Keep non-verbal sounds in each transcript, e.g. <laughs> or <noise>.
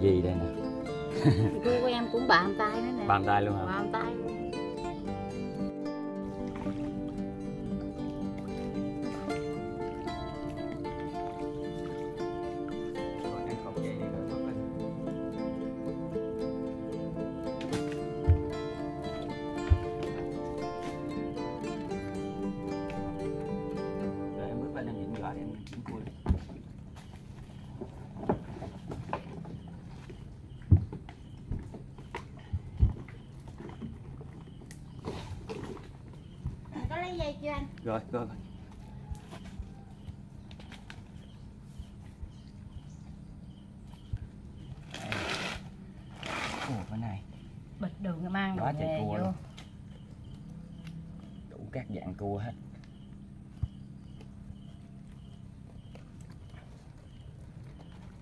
gì đây nè cua của em cũng bàn tay nữa nè bàn tay luôn hả bàn tay luôn. Rồi em bước lên em nhìn giỏ em kiếm cua đi. có lấy dây chưa anh. Rồi rồi rồi. Ồ, cái này. Bịch đường mang Quá trời cua vô. luôn. đủ các dạng cua hết.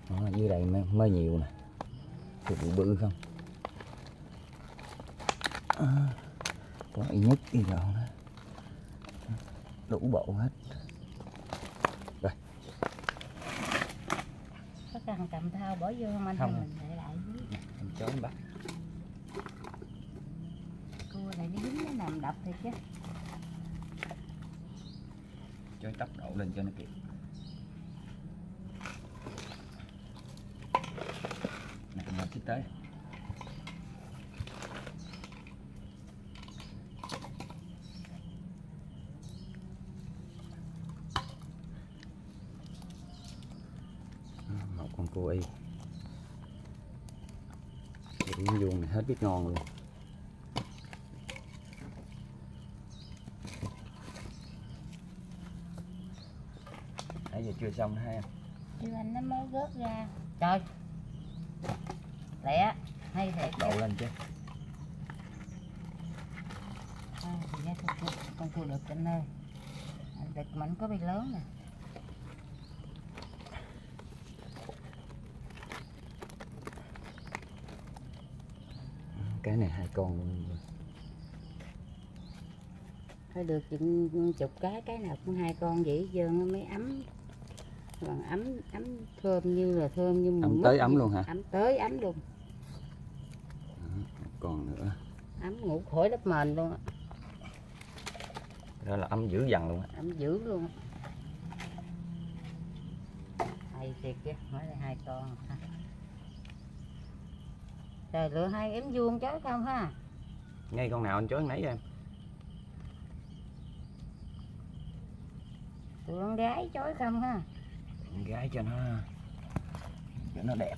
Đó, dưới đây mới, mới nhiều nè. Cái bự bự không? À, có ít nhất đi rồi đó đủ bộ hết. Có cần cầm thao bỏ vô không anh? Không. Mình để lại Nè, em trốn bắt. Cua này nó dính nó nằm đập thì chứ. Cho tốc độ lên cho nó kịp. Nè em xích tới một con cua y điểm vuông này hết biết ngon luôn. Nãy giờ chưa xong nữa ha em. Chứ anh nó mới rớt ra. Trời. Lẹ. Hay thiệt. Độ lên chứ. À, thì ra con cua được anh ơi Anh đực mình có bị lớn nè cái này hai con luôn. Phải được chừng chục cái cái nào cũng hai con vậy nó mới ấm. Còn ấm ấm thơm như là thơm như Ấm tới ấm luôn hả? ấm tới ấm luôn. Một con nữa. Ấm ngủ khỏi đất mền luôn đó là ấm dữ dằn luôn ấm dữ luôn hay thiệt chứ mới là hai con. ha. Trời lựa hai em vuông chó không ha. Ngay con nào anh chói nấy em. Tụi con gái chói không ha. Con gái cho nó cho nó đẹp.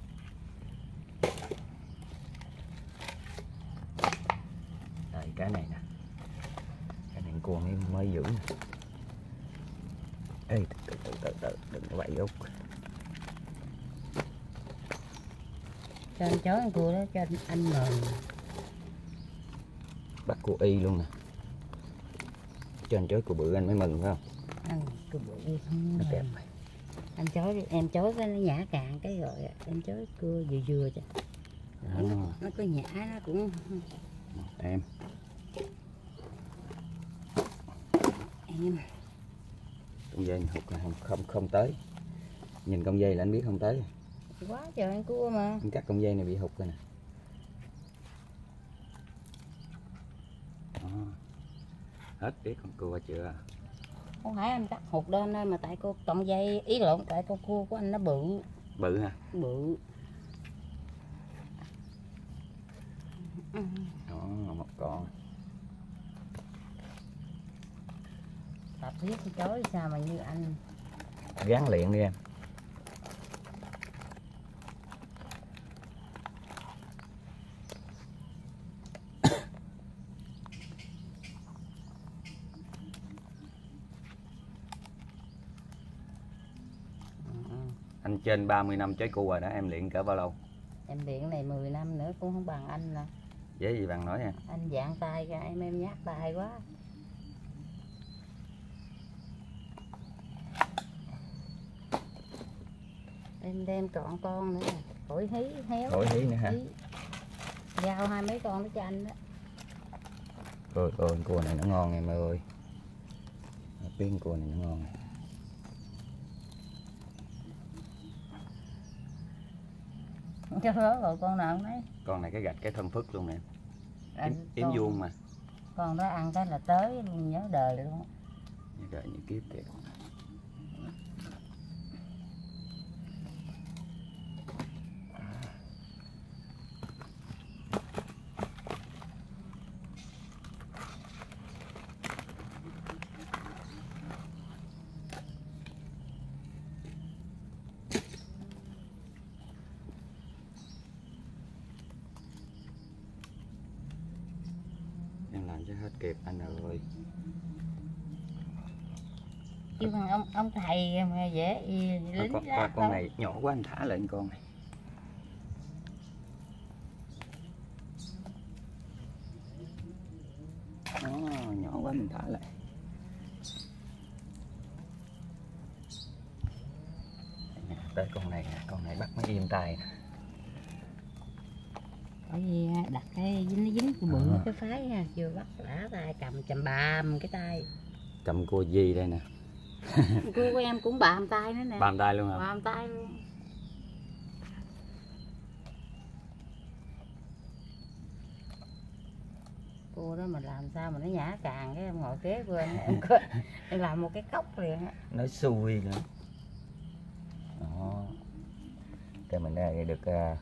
Đây cái này nè. Cái này con ấy mới giữ ê từ từ từ từ đừng có bậy út cho anh chói con cua đó cho anh, anh mời bắt cô y luôn nè. Cho anh chói cô bự anh mới mừng phải không? Anh cứ bự không nó đẹp anh chói đi, em chói cái nó nhả cạn cái rồi em chói cưa vừa vừa cho Đó, nó, nó có nhả nó cũng em. Em. Con dây là không không không tới. Nhìn con dây là anh biết không tới quá trời anh cua mà. Anh cắt con dây này bị hụt rồi nè. Đó. hết biết con cua chưa? Không phải anh cắt hụt thôi mà tại cô cộng dây ý lộn tại con cua của anh nó bự. Bự ha bự. Đó một con. Tập thiết thì chói sao mà như anh? Gắn liền đi em anh trên 30 năm trái cua rồi đó em luyện cỡ bao lâu? Em điện này 10 năm nữa cũng không bằng anh nè. Dễ gì bằng nói nha. Anh dạng tay ra em em nhát tay quá. Em đem trọn con nữa nè. Khỏi hí héo. Khỏi hí nữa hả? Hí. giao hai mấy con đó cho anh đó. Ôi ôi cua này nó ngon em ơi. Tiếng cua này nó ngon này. Cho đó rồi con nào không lấy con này cái gạch cái thơm phức luôn nè. Yếm, yếm vuông mà. con đó ăn cái là tới nhớ đời luôn á. như kiếp thiệt em làm cho hết kịp anh ơi chứ còn ông ông thầy mà dễ lính con, lá con, này nhỏ quá anh thả lên con này. Đó, nhỏ quá mình thả lại. Đây con này con này bắt mới im tay nè. Bởi vì á, đặt cái dính nó dính cái bự À. cái phái ha chưa bắt đã tay cầm chầm bàm cái tay. Cầm cua gì đây nè? Cô của em cũng bàm tay nữa nè. Bàm tay luôn hả? Bàm tay luôn. Cô đó mà làm sao mà nó nhả càng cái em ngồi kế bên em, <laughs> em làm một cái cốc liền á. Nói xui nữa. Đó. Cái mình đây được à,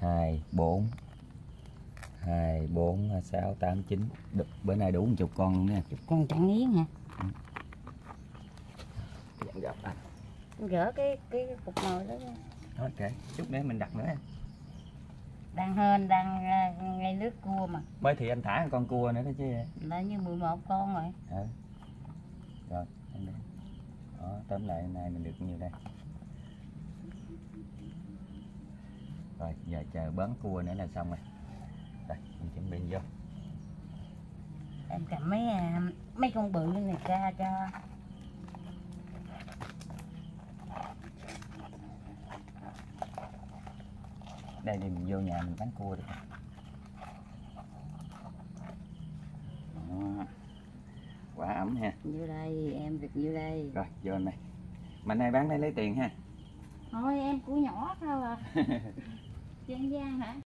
hai bốn hai bốn sáu tám chín. Được- bữa nay đủ một chục con luôn nè con chẳng yến hả? Dặn gặp anh. Gỡ cái cái cục nồi đó ra. ok chút nữa mình đặt nữa. Em. đang hên đang à, ngay nước cua mà. Mới thì anh thả con cua nữa đó chứ. Là như 11 con rồi. Ừ. rồi anh đây đó tóm lại hôm nay mình được nhiêu đây. Rồi giờ chờ bớn cua nữa là xong rồi rồi mình chuẩn bị vô. Em cầm mấy à, mấy con bự này ra cho. Đây thì mình vô nhà mình bán cua được Đó. quả ẩm ha. Vô đây em việc vô đây. Rồi vô này mà nay bán đây lấy tiền ha. Thôi em của nhỏ thôi à. <laughs> Dân gian hả